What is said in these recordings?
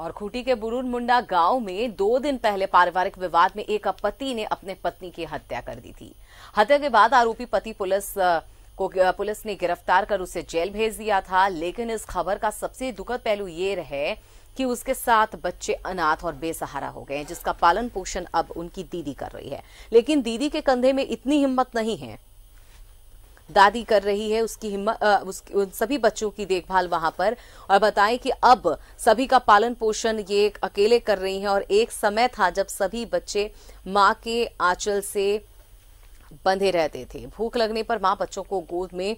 और खूटी के बुरुन मुंडा गाँव में दो दिन पहले पारिवारिक विवाद में एक पति ने अपने पत्नी की हत्या कर दी थी। हत्या के बाद आरोपी पति पुलिस को पुलिस ने गिरफ़्तार कर उसे जेल भेज दिया था, लेकिन इस खबर का सबसे दुखद पहलू ये रहे कि उसके साथ बच्चे अनाथ और बेसहारा हो गए जिसका पालन पोषण अब उनकी दीदी कर रही है। लेकिन दीदी के कंधे में इतनी हिम्मत नहीं है दादी कर रही है, उसकी हिम्मत उन सभी बच्चों की देखभाल वहाँ पर। और बताएँ कि अब सभी का पालन पोषण ये अकेले कर रही हैं और एक समय था जब सभी बच्चे माँ के आंचल से बंधे रहते थे। भूख लगने पर माँ बच्चों को गोद में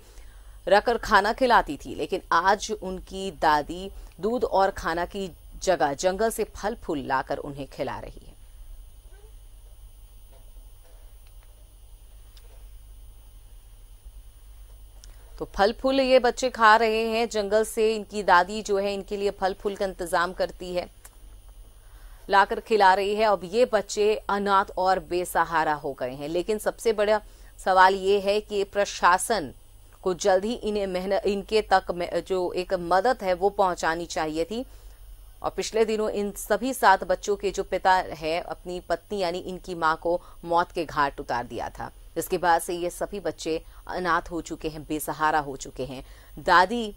रखकर खाना खिलाती थी, लेकिन आज उनकी दादी दूध और खाना की जगह जंगल से फल फूल लाकर उन्हें खिला रही है। तो फल फूल ये बच्चे खा रहे हैं। जंगल से इनकी दादी जो है, इनके लिए फल फूल का इंतज़ाम करती है। लाकर खिला रही है। अब ये बच्चे अनाथ और बेसहारा हो गए हैं। लेकिन सबसे बड़ा सवाल ये है कि प्रशासन को जल्द ही इन्हें मेहनत इनके तक जो एक मदद है, वो पहुंचानी चाहिए थी। और पिछले दिनों इन सभी सात बच्चों के जो पिता है, अपनी पत्नी यानी इनकी माँ को मौत के घाट उतार दिया था। जिसके बाद से ये सभी बच्चे अनाथ हो चुके हैं, बेसहारा हो चुके हैं। दादी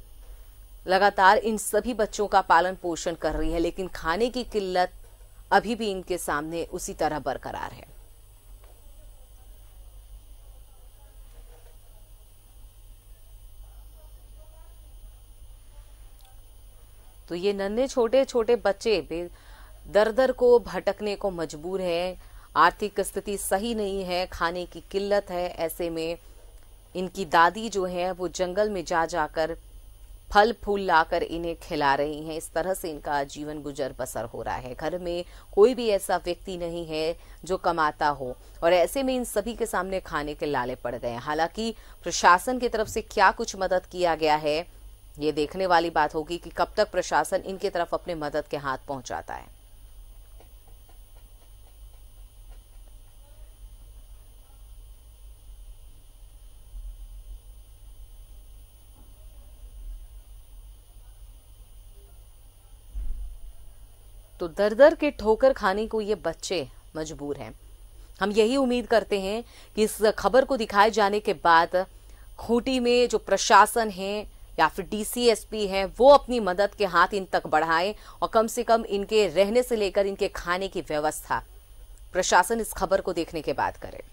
लगातार इन सभी बच्चों का पालन पोषण कर रही है, लेकिन खाने की किल्लत अभी भी इनके सामने उसी तरह बरकरार है। तो ये नन्हे छोटे छोटे बच्चे दर दर को भटकने को मजबूर है। आर्थिक स्थिति सही नहीं है, खाने की किल्लत है, ऐसे में इनकी दादी जो है, वो जंगल में जा जाकर फल फूल लाकर इन्हें खिला रही हैं। इस तरह से इनका जीवन गुजर बसर हो रहा है। घर में कोई भी ऐसा व्यक्ति नहीं है जो कमाता हो। और ऐसे में इन सभी के सामने खाने के लाले पड़ गए हालाँकि प्रशासन की तरफ़ से क्या कुछ मदद किया गया है, ये देखने वाली बात होगी कि कब तक प्रशासन इनकी तरफ़ अपने मदद के हाथ पहुंचाता है। तो दर दर के ठोकर खाने को ये बच्चे मजबूर हैं। हम यही उम्मीद करते हैं कि इस खबर को दिखाए जाने के बाद खूंटी में जो प्रशासन है या फिर डीसीएसपी हैं, वो अपनी मदद के हाथ इन तक बढ़ाएँ और कम से कम इनके रहने से लेकर इनके खाने की व्यवस्था प्रशासन इस खबर को देखने के बाद करे।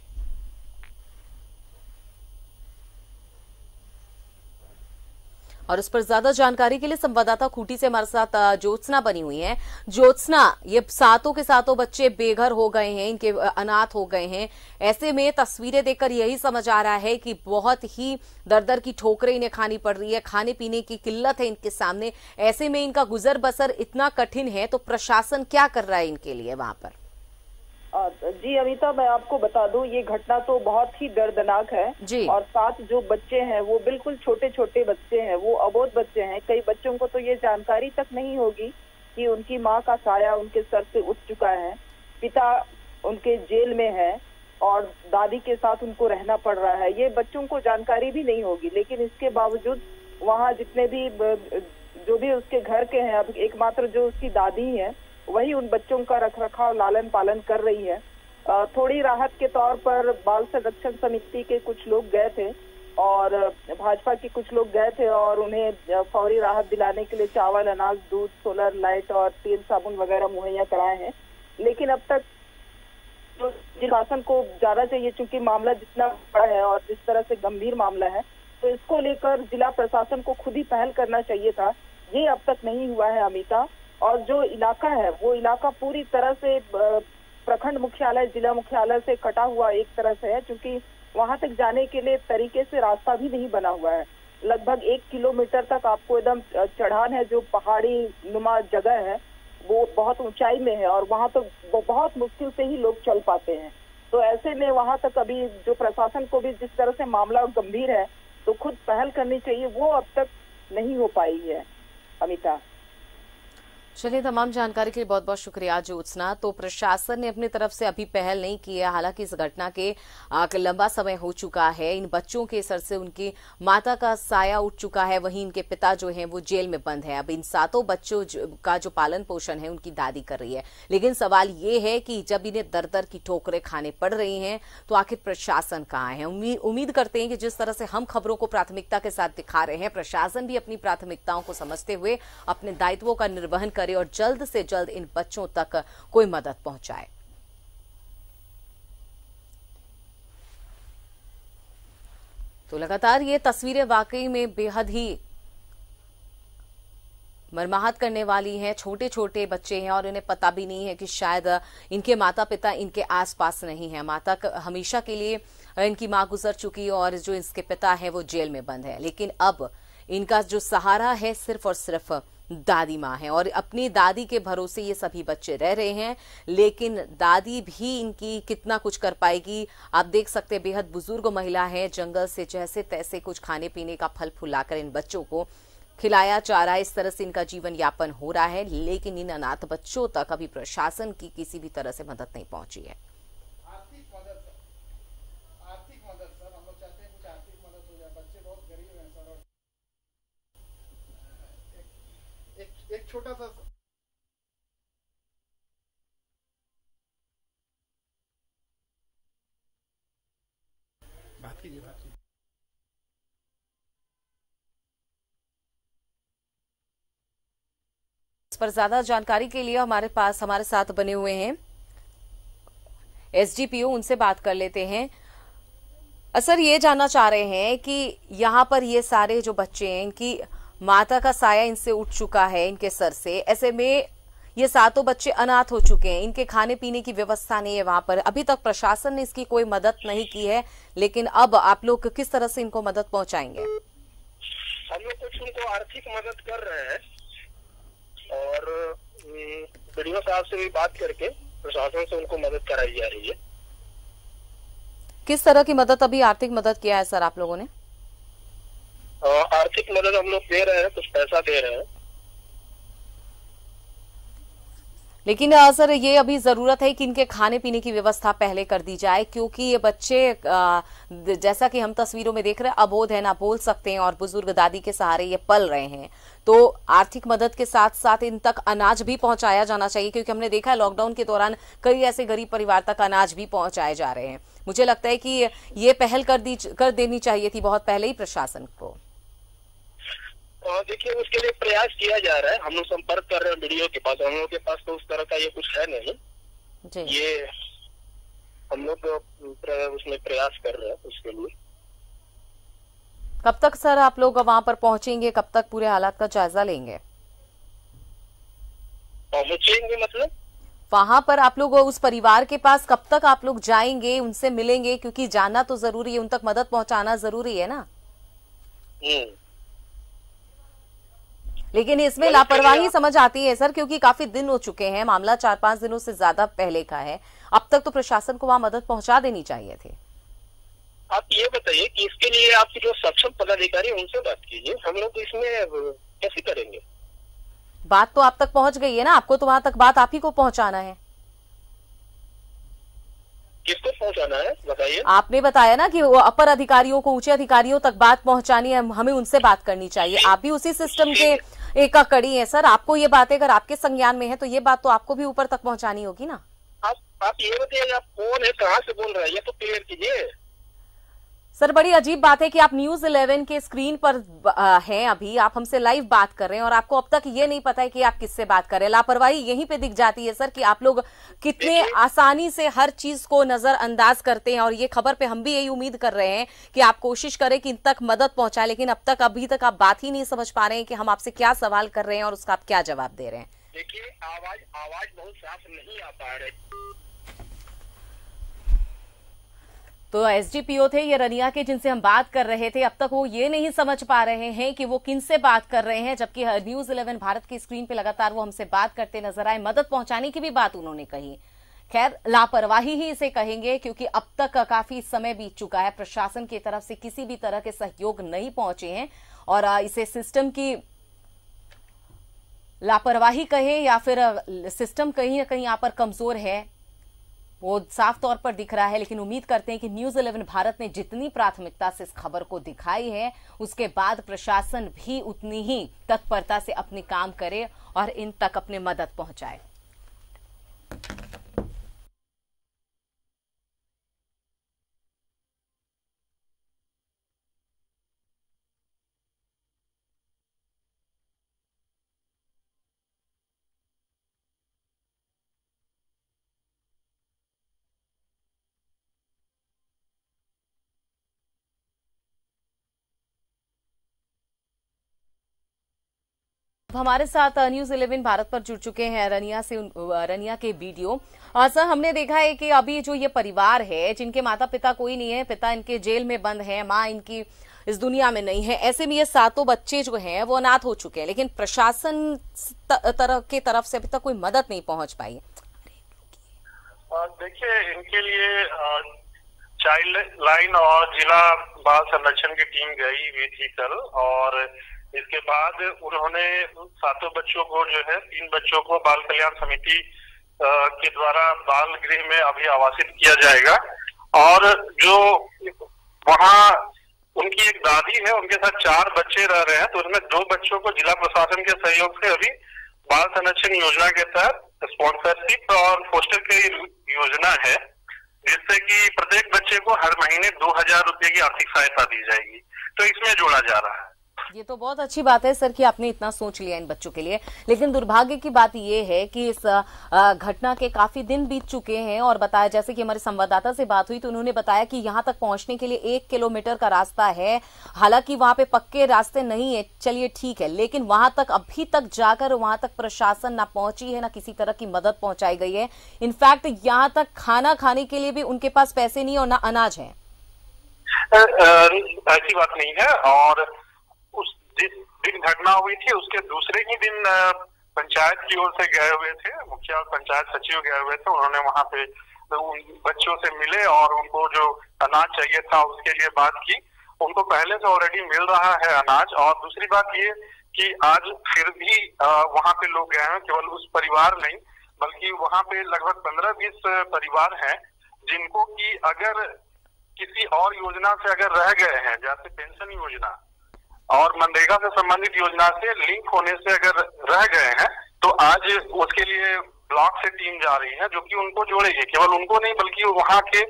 और इस पर ज़्यादा जानकारी के लिए संवाददाता खूटी से हमारे साथ ज्योत्सना बनी हुई है। ज्योत्सना, ये सातों के सातों बच्चे बेघर हो गए हैं, इनके अनाथ हो गए हैं। ऐसे में तस्वीरें देखकर यही समझ आ रहा है कि बहुत ही दर दर की ठोकरें इन्हें खानी पड़ रही है, खाने पीने की किल्लत है इनके सामने। ऐसे में इनका गुजर बसर इतना कठिन है तो प्रशासन क्या कर रहा है इनके लिए वहाँ पर? जी अमिता मैं आपको बता दूँ ये घटना तो बहुत ही दर्दनाक है। जी। और साथ जो बच्चे हैं वो बिल्कुल छोटे छोटे बच्चे हैं वो अबोध बच्चे हैं। कई बच्चों को तो ये जानकारी तक नहीं होगी कि उनकी माँ का साया उनके सर से उठ चुका है। पिता उनके जेल में है और दादी के साथ उनको रहना पड़ रहा है। ये बच्चों को जानकारी भी नहीं होगी लेकिन इसके बावजूद वहाँ जितने भी जो भी उसके घर के हैं अब एकमात्र जो उसकी दादी है वही उन बच्चों का रख रखाव लालन पालन कर रही है। थोड़ी राहत के तौर पर बाल संरक्षण समिति के कुछ लोग गए थे और भाजपा के कुछ लोग गए थे और उन्हें फौरी राहत दिलाने के लिए चावल, अनाज, दूध, सोलर लाइट और तेल, साबुन वगैरह मुहैया कराए हैं। लेकिन अब तक जो शासन को जाना चाहिए क्योंकि मामला जितना बड़ा है और जिस तरह से गंभीर मामला है तो इसको लेकर जिला प्रशासन को खुद ही पहल करना चाहिए था। ये अब तक नहीं हुआ है अमिता। और जो इलाका है, वो इलाका पूरी तरह से प्रखंड मुख्यालय, जिला मुख्यालय से कटा हुआ एक तरह से है, क्योंकि वहाँ तक जाने के लिए तरीके से रास्ता भी नहीं बना हुआ है। लगभग एक किलोमीटर तक आपको एकदम चढ़ान है, जो पहाड़ी नुमा जगह है, वो बहुत ऊंचाई में है और वहाँ तो बहुत मुश्किल से ही लोग चल पाते हैं। तो ऐसे में वहाँ तक अभी जो प्रशासन को भी जिस तरह से मामला गंभीर है तो खुद पहल करनी चाहिए, वो अब तक नहीं हो पाई है, अमिता। चलिए, तमाम जानकारी के लिए बहुत बहुत शुक्रिया, ज्योत्सना। तो प्रशासन ने अपनी तरफ़ से अभी पहल नहीं की है, हालाँकि इस घटना के लंबा समय हो चुका है। इन बच्चों के सर से उनकी माता का साया उठ चुका है, वहीं इनके पिता जो हैं, वो जेल में बंद है। अब इन सातों बच्चों का जो पालन पोषण है, उनकी दादी कर रही है। लेकिन सवाल ये है कि जब इन्हें दर दर की ठोकरें खाने पड़ रही हैं तो आखिर प्रशासन कहाँ है? उम्मीद करते हैं कि जिस तरह से हम खबरों को प्राथमिकता के साथ दिखा रहे हैं, प्रशासन भी अपनी प्राथमिकताओं को समझते हुए अपने दायित्वों का निर्वहन कर करे और जल्द से जल्द इन बच्चों तक कोई मदद पहुँचाए। तो लगातार ये तस्वीरें वाकई में बेहद ही मरमाहत करने वाली हैं। छोटे छोटे बच्चे हैं और इन्हें पता भी नहीं है कि शायद इनके माता पिता इनके आसपास नहीं है। माता हमेशा के लिए इनकी माँ गुजर चुकी है और जो इसके पिता है वो जेल में बंद है। लेकिन अब इनका जो सहारा है सिर्फ़ और सिर्फ़ दादी माँ है और अपनी दादी के भरोसे ये सभी बच्चे रह रहे हैं, लेकिन दादी भी इनकी कितना कुछ कर पाएगी? आप देख सकते हैं, बेहद बुज़ुर्ग महिला है, जंगल से जैसे तैसे कुछ खाने पीने का फल फुलाकर इन बच्चों को खिलाया जा रहा है। इस तरह से इनका जीवन यापन हो रहा है, लेकिन इन अनाथ बच्चों तक अभी प्रशासन की किसी भी तरह से मदद नहीं पहुँची है। छोटा सा बात कीजिए बात कीजिए। इस पर ज़्यादा जानकारी के लिए हमारे पास हमारे साथ बने हुए हैं। एसडीपीओ उनसे बात कर लेते हैं। सर ये जानना चाह रहे हैं कि यहाँ पर ये सारे जो बच्चे हैं इनकी माता का साया इनसे उठ चुका है इनके सर से। ऐसे में ये सातों बच्चे अनाथ हो चुके हैं। इनके खाने पीने की व्यवस्था नहीं है वहाँ पर। अभी तक प्रशासन ने इसकी कोई मदद नहीं की है लेकिन अब आप लोग किस तरह से इनको मदद पहुंचाएँगे? हम लोग कुछ उनको आर्थिक मदद कर रहे हैं और वीडियो साहब से भी बात करके प्रशासन से उनको मदद कराई जा रही है। किस तरह की मदद अभी आर्थिक मदद किया है सर आप लोगों ने? आर्थिक मदद हम लोग दे रहे हैं, कुछ पैसा दे रहे हैं। लेकिन सर, ये अभी ज़रूरत है कि इनके खाने पीने की व्यवस्था पहले कर दी जाए, क्योंकि ये बच्चे जैसा कि हम तस्वीरों में देख रहे हैं, अबोध है, ना बोल सकते हैं, और बुज़ुर्ग दादी के सहारे ये पल रहे हैं। तो आर्थिक मदद के साथ साथ इन तक अनाज भी पहुँचाया जाना चाहिए, क्योंकि हमने देखा है लॉकडाउन के दौरान कई ऐसे गरीब परिवार तक अनाज भी पहुँचाए जा रहे हैं। मुझे लगता है कि ये पहल कर दी, कर देनी चाहिए थी बहुत पहले ही प्रशासन को। देखिए उसके लिए प्रयास किया जा रहा है। हम लोग संपर्क कर रहे हैं वीडियो के पास। हम लोग के पास तो उस तरह का ये कुछ है नहीं। जी। ये हम लोग उसमें प्रयास कर रहे हैं उसके लिए। कब तक सर आप लोग वहाँ पर पहुँचेंगे? कब तक पूरे हालात का जायजा लेंगे? पहुँचेंगे मतलब? वहाँ पर आप लोग उस परिवार के पास कब तक आप लोग जाएँगे उनसे मिलेंगे? क्योंकि जाना तो ज़रूरी है उन तक मदद पहुंचाना ज़रूरी है ना? हम्म। लेकिन इसमें लापरवाही समझ आती है सर क्योंकि काफ़ी दिन हो चुके हैं मामला चार पाँच दिनों से ज़्यादा पहले का है। अब तक तो प्रशासन को वहाँ मदद पहुँचा देनी चाहिए थी। आप ये बताइए कि इसके लिए आपके जो सक्षम पदाधिकारी उनसे बात कीजिए। हम लोग इसमें कैसे करेंगे? बात तो आप तक पहुँच गई है ना आपको तो वहाँ तक बात आप ही को पहुंचाना है। किसको पहुंचाना है बताइए। आपने बताया ना कि वो अपर अधिकारियों को ऊँचे अधिकारियों तक बात पहुंचानी है हमें उनसे बात करनी चाहिए। आप भी उसी सिस्टम के एक कड़ी है, सर। आपको ये बातें अगर आपके संज्ञान में है तो ये बात तो आपको भी ऊपर तक पहुँचानी होगी ना। आप आप ये बताइए, आप कौन है? कहाँ से बोल रहे हैं? ये तो क्लियर कीजिए। सर बड़ी अजीब बात है कि आप न्यूज़ 11 के स्क्रीन पर हैं अभी। आप हमसे लाइव बात कर रहे हैं और आपको अब तक ये नहीं पता है कि आप किससे बात कर रहे हैं। लापरवाही यहीं पे दिख जाती है सर कि आप लोग कितने आसानी से हर चीज़ को नजरअंदाज करते हैं और ये खबर पे हम भी यही उम्मीद कर रहे हैं कि आप कोशिश करें कि इन तक मदद पहुँचाए लेकिन अब तक अभी तक आप बात ही नहीं समझ पा रहे हैं कि हम आपसे क्या सवाल कर रहे हैं और उसका आप क्या जवाब दे रहे हैं। देखिए आवाज़ आवाज़ बहुत साफ़ नहीं आ पा रही। तो एसडीपीओ थे ये रनिया के जिनसे हम बात कर रहे थे, अब तक वो ये नहीं समझ पा रहे हैं कि वो किन से बात कर रहे हैं, जबकि न्यूज़ इलेवन भारत की स्क्रीन पे लगातार वो हमसे बात करते नज़र आए, मदद पहुँचाने की भी बात उन्होंने कही। खैर, लापरवाही ही इसे कहेंगे, क्योंकि अब तक काफ़ी समय बीत चुका है, प्रशासन की तरफ़ से किसी भी तरह के सहयोग नहीं पहुँचे हैं, और इसे सिस्टम की लापरवाही कहें या फिर सिस्टम कहीं ना कहीं यहाँ पर कमज़ोर है वो साफ़ तौर पर दिख रहा है, लेकिन उम्मीद करते हैं कि न्यूज़ इलेवन भारत ने जितनी प्राथमिकता से इस खबर को दिखाई है, उसके बाद प्रशासन भी उतनी ही तत्परता से अपने काम करे और इन तक अपने मदद पहुँचाए। हमारे साथ न्यूज़ इलेवन भारत पर जुड़ चुके हैं, रनिया से रनिया के वीडियो सर, हमने देखा है कि अभी जो ये परिवार है, जिनके माता पिता कोई नहीं है, पिता इनके जेल में बंद है, माँ इनकी इस दुनिया में नहीं है, ऐसे में ये सातों बच्चे जो हैं, वो अनाथ हो चुके हैं, लेकिन प्रशासन तरह के तरफ़ से अभी तक कोई मदद नहीं पहुँच पाई है। देखिए, इनके लिए चाइल्ड लाइन और जिला बाल संरक्षण की टीम गई हुई थी कल, और इसके बाद उन्होंने सातों बच्चों को जो है, तीन बच्चों को बाल कल्याण समिति के द्वारा बाल गृह में अभी आवासित किया जाएगा। और जो वहाँ उनकी एक दादी है, उनके साथ चार बच्चे रह रहे हैं तो उसमें दो बच्चों को जिला प्रशासन के सहयोग से अभी बाल संरक्षण योजना के तहत स्पॉन्सरशिप और पोस्टर की योजना है, जिससे कि प्रत्येक बच्चे को हर महीने दो हज़ार रुपये की आर्थिक सहायता दी जाएगी। तो इसमें जोड़ा जा रहा है। ये तो बहुत अच्छी बात है, सर, कि आपने इतना सोच लिया इन बच्चों के लिए। लेकिन दुर्भाग्य की बात यह है कि इस घटना के काफ़ी दिन बीत चुके हैं और बताया, जैसे कि हमारे संवाददाता से बात हुई तो उन्होंने बताया कि यहाँ तक पहुँचने के लिए एक किलोमीटर का रास्ता है। हालाँकि वहाँ पे पक्के रास्ते नहीं है, चलिए ठीक है, लेकिन वहाँ तक, अभी तक जाकर वहाँ तक प्रशासन ना पहुँची है, ना किसी तरह की मदद पहुंचाई गई है। इनफैक्ट, यहाँ तक खाना खाने के लिए भी उनके पास पैसे नहीं और ना अनाज है। ऐसी बात नहीं है और दिन घटना हुई थी, उसके दूसरे ही दिन पंचायत की ओर से गए हुए थे, मुखिया और पंचायत सचिव गए हुए थे, उन्होंने वहाँ पे उन बच्चों से मिले और उनको जो अनाज चाहिए था उसके लिए बात की। उनको पहले से ऑलरेडी मिल रहा है अनाज और दूसरी बात ये कि आज फिर भी वहाँ पे लोग गए हैं, केवल उस परिवार नहीं, बल्कि वहाँ पे लगभग पंद्रह बीस परिवार हैं, जिनको कि अगर किसी और योजना से अगर रह गए हैं, जैसे पेंशन योजना और मनरेगा से संबंधित योजना से लिंक होने से अगर रह गए हैं तो आज उसके लिए ब्लॉक से टीम जा रही है जो कि उनको जोड़ेगी। केवल उनको नहीं, बल्कि वहाँ के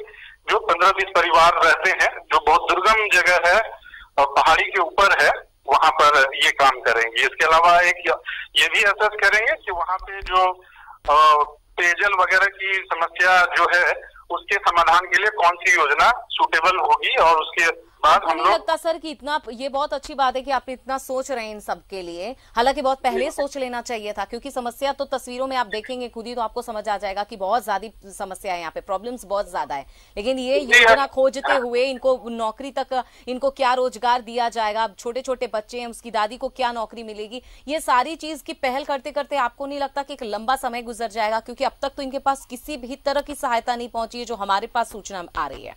जो पंद्रह बीस परिवार रहते हैं, जो बहुत दुर्गम जगह है और पहाड़ी के ऊपर है, वहाँ पर ये काम करेंगे। इसके अलावा एक ये भी असेस करेंगे कि वहाँ पे जो पेयजल वगैरह की समस्या जो है, उसके समाधान के लिए कौन सी योजना सुटेबल होगी और उसके बात हम लोग लगता सर कि इतना ये बहुत अच्छी बात है कि आप इतना सोच रहे हैं इन सब के लिए। हालाँकि बहुत पहले सोच लेना चाहिए था क्योंकि समस्या तो तस्वीरों में आप देखेंगे खुद ही तो आपको समझ आ जाएगा कि बहुत ज़्यादा समस्या है यहाँ पे। प्रॉब्लम्स बहुत ज़्यादा है। लेकिन ये योजना खोजते हुए इनको नौकरी तक इनको क्या रोज़गार दिया जाएगा? छोटे छोटे बच्चे हैं उसकी दादी को क्या नौकरी मिलेगी? ये सारी चीज़ की पहल करते करते आपको नहीं लगता कि एक लंबा समय गुजर जाएगा? क्योंकि अब तक तो इनके पास किसी भी तरह की सहायता नहीं पहुँची है जो हमारे पास सूचना आ रही है।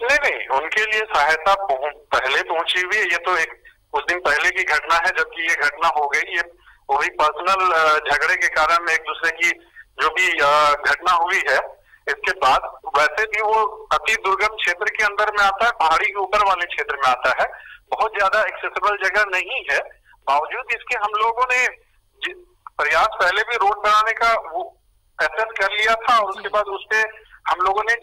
नहीं नहीं उनके लिए सहायता पहले पहुँची हुई है ये तो एक कुछ दिन पहले की घटना है जबकि ये घटना हो गई ये वही पर्सनल झगड़े के कारण एक दूसरे की जो भी घटना हुई है इसके बाद वैसे भी वो अति दुर्गम क्षेत्र के अंदर में आता है पहाड़ी के ऊपर वाले क्षेत्र में आता है बहुत ज़्यादा एक्सेसिबल जगह नहीं है बावजूद इसके हम लोगों ने प्रयास पहले भी रोड बनाने का वो एसेस कर लिया था और उसके बाद उस पर हम लोगों ने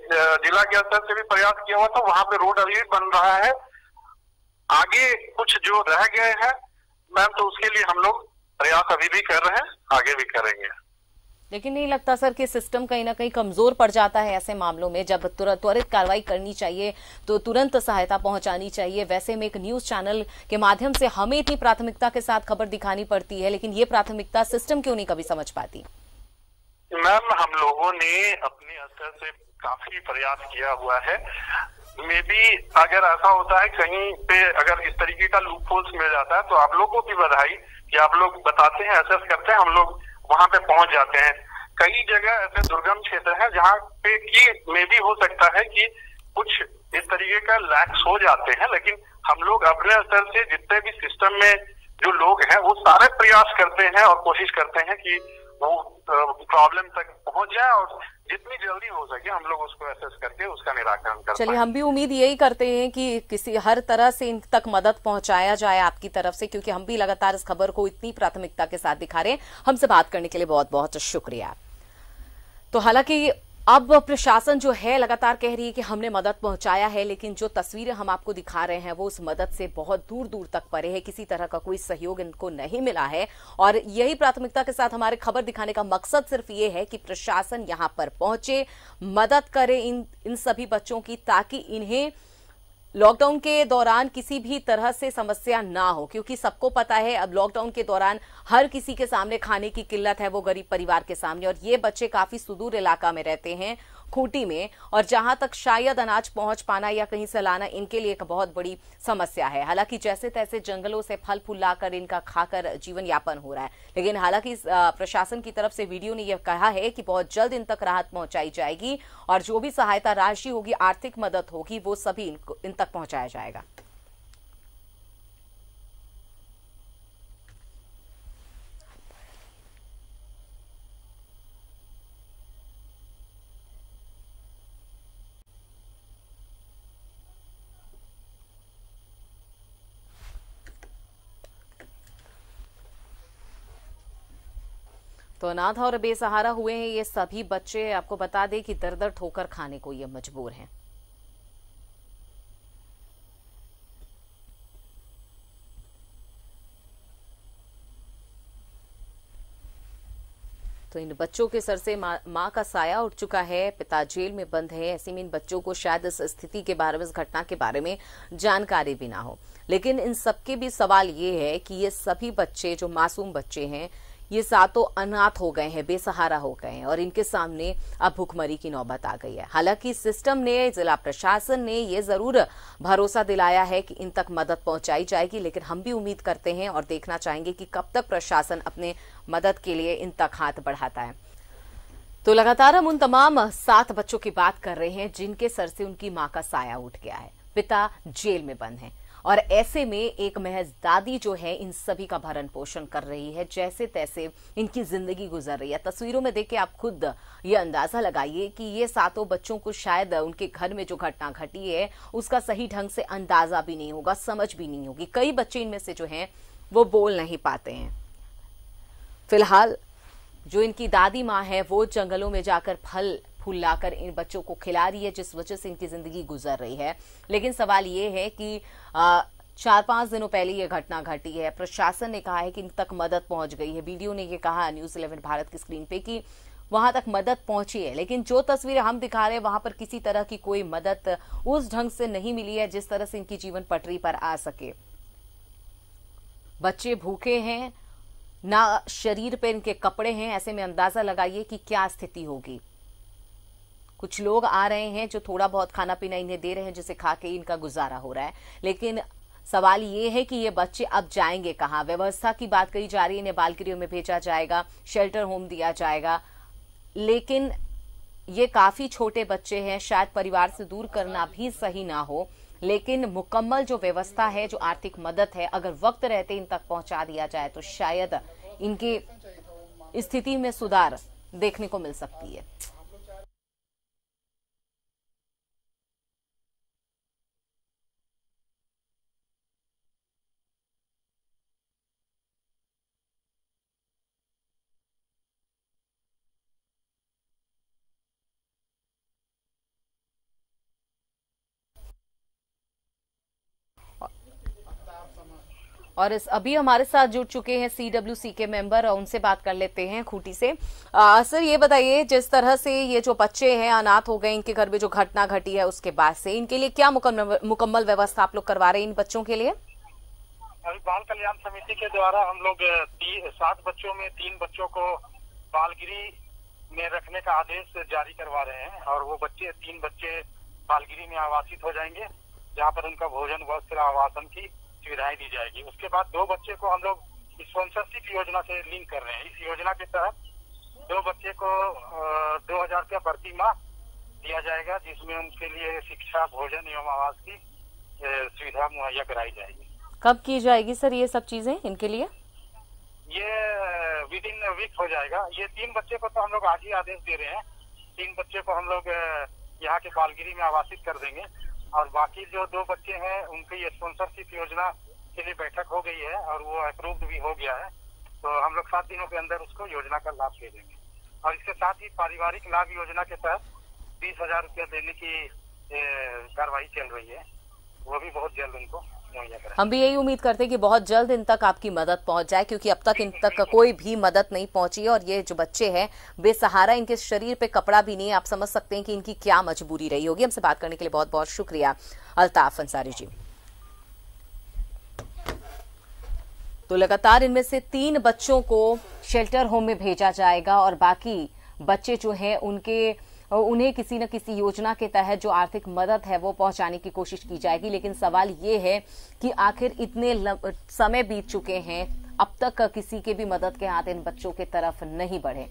जिला के स्तर से भी प्रयास किया हुआ था, वहाँ पे रोड अभी बन रहा है। आगे कुछ जो रह गए हैं, मैम तो उसके लिए हम लोग प्रयास अभी भी कर रहे हैं, आगे भी करेंगे। लेकिन नहीं लगता, सर, कि सिस्टम कहीं ना कहीं कमज़ोर पड़ जाता है ऐसे मामलों में? जब त्वरित कार्रवाई करनी चाहिए तो तुरंत सहायता पहुंचानी चाहिए। वैसे में एक न्यूज़ चैनल के माध्यम से हमें इतनी प्राथमिकता के साथ खबर दिखानी पड़ती है, लेकिन ये प्राथमिकता सिस्टम क्यों नहीं कभी समझ पाती? मैम, हम लोगों ने अपने स्तर से काफ़ी प्रयास किया हुआ है। मे बी अगर ऐसा होता है, कहीं पे अगर इस तरीके का लूप होल्स मिल जाता है तो आप लोगों को भी बधाई कि आप लोग बताते हैं एसेस करते हैं, हम लोग वहाँ पे पहुँच जाते हैं। कई जगह ऐसे दुर्गम क्षेत्र है जहाँ पे की मे भी हो सकता है कि कुछ इस तरीके का लैक्स हो जाते हैं, लेकिन हम लोग अपने स्तर से जितने भी सिस्टम में जो लोग हैं, वो सारे प्रयास करते हैं और कोशिश करते हैं कि वो प्रॉब्लम तक पहुँच जाए और जितनी जल्दी हो सके हम लोग उसको एसेस करके उसका निराकरण कर चलिए हम भी उम्मीद यही करते हैं कि किसी हर तरह से इन तक मदद पहुँचाया जाए आपकी तरफ़ से क्योंकि हम भी लगातार इस खबर को इतनी प्राथमिकता के साथ दिखा रहे हैं। हमसे बात करने के लिए बहुत बहुत शुक्रिया। तो हालाँकि अब प्रशासन जो है लगातार कह रही है कि हमने मदद पहुँचाया है, लेकिन जो तस्वीरें हम आपको दिखा रहे हैं, वो उस मदद से बहुत दूर दूर तक परे है। किसी तरह का कोई सहयोग इनको नहीं मिला है। और यही प्राथमिकता के साथ हमारे खबर दिखाने का मकसद सिर्फ़ ये है कि प्रशासन यहाँ पर पहुँचे, मदद करे इन इन सभी बच्चों की, ताकि इन्हें लॉकडाउन के दौरान किसी भी तरह से समस्या ना हो, क्योंकि सबको पता है, अब लॉकडाउन के दौरान हर किसी के सामने खाने की किल्लत है, वो गरीब परिवार के सामने, और ये बच्चे काफ़ी सुदूर इलाका में रहते हैं। खूंटी में और जहाँ तक शायद अनाज पहुँच पाना या कहीं से लाना, इनके लिए एक बहुत बड़ी समस्या है। हालाँकि जैसे तैसे जंगलों से फल फूल लाकर इनका खाकर जीवन यापन हो रहा है। लेकिन हालाँकि प्रशासन की तरफ़ से वीडियो ने यह कहा है कि बहुत जल्द इन तक राहत पहुंचाई जाएगी और जो भी सहायता राशि होगी, आर्थिक मदद होगी, वो सभी इन तक पहुँचाया जाएगा। तो अनाथ और बेसहारा हुए हैं ये सभी बच्चे। आपको बता दें कि दर दर ठोकर खाने को ये मजबूर हैं। तो इन बच्चों के सर से माँ, मा का साया उठ चुका है। पिता जेल में बंद है। ऐसे में इन बच्चों को शायद इस स्थिति के बारे में, इस घटना के बारे में जानकारी भी ना हो। लेकिन इन सबके भी सवाल ये है कि ये सभी बच्चे, जो मासूम बच्चे हैं ये सातों अनाथ हो गए हैं, बेसहारा हो गए हैं और इनके सामने अब भुखमरी की नौबत आ गई है। हालाँकि सिस्टम ने, जिला प्रशासन ने ये ज़रूर भरोसा दिलाया है कि इन तक मदद पहुंचाई जाएगी, लेकिन हम भी उम्मीद करते हैं और देखना चाहेंगे कि कब तक प्रशासन अपने मदद के लिए इन तक हाथ बढ़ाता है। तो लगातार हम उन तमाम सात बच्चों की बात कर रहे हैं, जिनके सर से उनकी माँ का साया उठ गया है। पिता जेल में बंद है। और ऐसे में एक महज दादी जो है इन सभी का भरण पोषण कर रही है, जैसे तैसे इनकी ज़िंदगी गुजर रही है। तस्वीरों में देख के आप खुद ये अंदाज़ा लगाइए कि ये सातों बच्चों को शायद उनके घर में जो घटना घटी है, उसका सही ढंग से अंदाज़ा भी नहीं होगा, समझ भी नहीं होगी। कई बच्चे इनमें से जो हैं, वो बोल नहीं पाते हैं। फ़िलहाल जो इनकी दादी माँ है, वो जंगलों में जाकर फल फूल लाकर इन बच्चों को खिला रही है, जिस वजह से इनकी ज़िंदगी गुजर रही है। लेकिन सवाल ये है कि चार पाँच दिनों पहले यह घटना घटी है। प्रशासन ने कहा है कि इन तक मदद पहुँच गई है। वीडियो ने यह कहा न्यूज़ इलेवन भारत की स्क्रीन पे कि वहाँ तक मदद पहुँची है, लेकिन जो तस्वीरें हम दिखा रहे हैं, वहाँ पर किसी तरह की कोई मदद उस ढंग से नहीं मिली है, जिस तरह से इनकी जीवन पटरी पर आ सके। बच्चे भूखे हैं, ना शरीर पे इनके कपड़े हैं, ऐसे में अंदाज़ा लगाइए कि क्या स्थिति होगी। कुछ लोग आ रहे हैं जो थोड़ा बहुत खाना पीना इन्हें दे रहे हैं, जिसे खा के इनका गुजारा हो रहा है। लेकिन सवाल ये है कि ये बच्चे अब जाएँगे कहाँ? व्यवस्था की बात कही जा रही है, इन्हें बालगृह में भेजा जाएगा शेल्टर होम दिया जाएगा। लेकिन ये काफ़ी छोटे बच्चे हैं, शायद परिवार से दूर करना भी सही ना हो। लेकिन मुकम्मल जो व्यवस्था है, जो आर्थिक मदद है, अगर वक्त रहते इन तक पहुँचा दिया जाए तो शायद इनकी स्थिति में सुधार देखने को मिल सकती है। और इस अभी हमारे साथ जुड़ चुके हैं सीडब्ल्यूसी के मेंबर उनसे बात कर लेते हैं खूटी से। आ, सर ये बताइए जिस तरह से ये जो बच्चे हैं अनाथ हो गए इनके घर में जो घटना घटी है उसके बाद से इनके लिए क्या मुकम्मल व्यवस्था आप लोग करवा रहे हैं इन बच्चों के लिए? अभी बाल कल्याण समिति के द्वारा हम लोग सात बच्चों में तीन बच्चों को बालगिरी में रखने का आदेश जारी करवा रहे हैं और वो बच्चे तीन बच्चे बालगिरी में आवासित हो जाएँगे जहाँ पर उनका भोजन वस्त्र आवासन की सुविधाएँ दी जाएगी। उसके बाद दो बच्चे को हम लोग स्पॉन्सरशिप योजना से लिंक कर रहे हैं। इस योजना के तहत दो बच्चे को दो हज़ार रुपया प्रति माह दिया जाएगा जिसमें उनके लिए शिक्षा भोजन एवं आवास की सुविधा मुहैया कराई जाएगी। कब की जाएगी सर ये सब चीज़ें इनके लिए? ये विद इन वीक हो जाएगा। ये तीन बच्चे को तो हम लोग आज ही आदेश दे रहे हैं। तीन बच्चे को हम लोग यहाँ के बालगिरी में आवासित कर देंगे। और बाकी जो दो बच्चे हैं, उनकी स्पॉन्सरशिप योजना के लिए बैठक हो गई है और वो अप्रूव्ड भी हो गया है। तो हम लोग सात दिनों के अंदर उसको योजना का लाभ दे देंगे। और इसके साथ ही पारिवारिक लाभ योजना के तहत बीस हज़ार रूपया देने की कार्रवाई चल रही है। वो भी बहुत जल्द उनको हम भी यही उम्मीद करते हैं कि बहुत जल्द इन तक आपकी मदद पहुँच जाए, क्योंकि अब तक इन तक कोई भी मदद नहीं पहुँची और ये जो बच्चे हैं, बेसहारा इनके शरीर पे कपड़ा भी नहीं है। आप समझ सकते हैं कि इनकी क्या मजबूरी रही होगी। हमसे बात करने के लिए बहुत बहुत शुक्रिया, अल्ताफ अंसारी जी। तो लगातार इनमें से तीन बच्चों को शेल्टर होम में भेजा जाएगा और बाकी बच्चे जो हैं, उनके उन्हें किसी न किसी योजना के तहत जो आर्थिक मदद है वो पहुँचाने की कोशिश की जाएगी। लेकिन सवाल ये है कि आखिर इतने समय बीत चुके हैं, अब तक किसी के भी मदद के हाथ इन बच्चों के तरफ़ नहीं बढ़े।